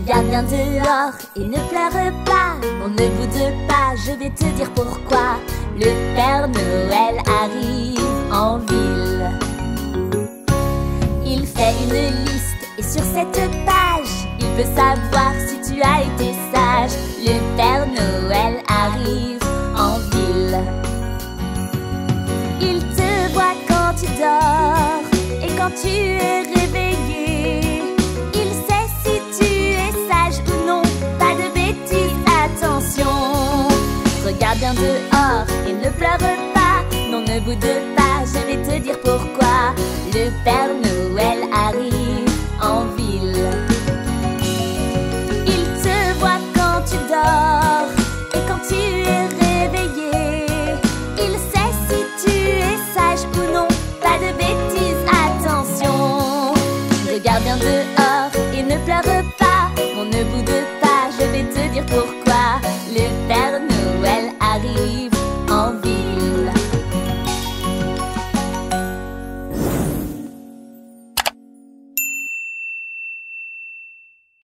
bien dehors. Et ne pleure pas On ne boude pas, je vais te dire pourquoi. Le Père Noël arrive en ville. Il fait une liste et sur cette page Il veut savoir si tu as été sage. Le Père Noël arrive en ville. Il te voit quand tu dors et quand tu es Regarde bien dehors et ne pleure pas, non ne boude pas, je vais te dire pourquoi. Le Père Noël arrive en ville. Il te voit quand tu dors et quand tu es réveillé. Il sait si tu es sage ou non, pas de bêtises, attention. Regarde bien dehors et ne pleure pas believe